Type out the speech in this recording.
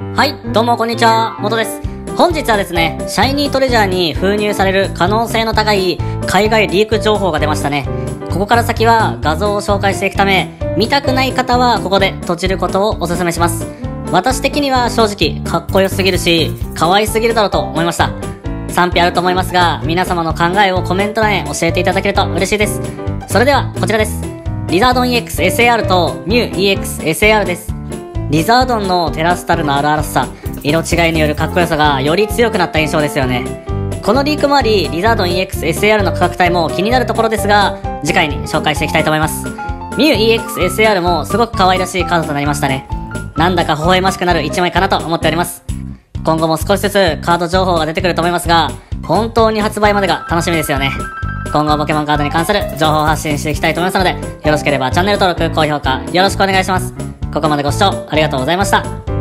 はい、どうもこんにちは、元です。本日はですね、シャイニートレジャーに封入される可能性の高い海外リーク情報が出ましたね。ここから先は画像を紹介していくため、見たくない方はここで閉じることをお勧めします。私的には正直かっこよすぎるし、可愛すぎるだろうと思いました。賛否あると思いますが、皆様の考えをコメント欄へ教えていただけると嬉しいです。それでは、こちらです。リザードン EX SAR とミュー EX SAR です。リザードンのテラスタルの荒々しさ、色違いによるかっこよさがより強くなった印象ですよね。このリークもあり、リザードン EX SAR の価格帯も気になるところですが、次回に紹介していきたいと思います。ミュー EX SAR もすごく可愛らしいカードとなりましたね。なんだか微笑ましくなる1枚かなと思っております。今後も少しずつカード情報が出てくると思いますが、本当に発売までが楽しみですよね。今後ポケモンカードに関する情報発信していきたいと思いますので、よろしければチャンネル登録、高評価よろしくお願いします。ここまでご視聴ありがとうございました。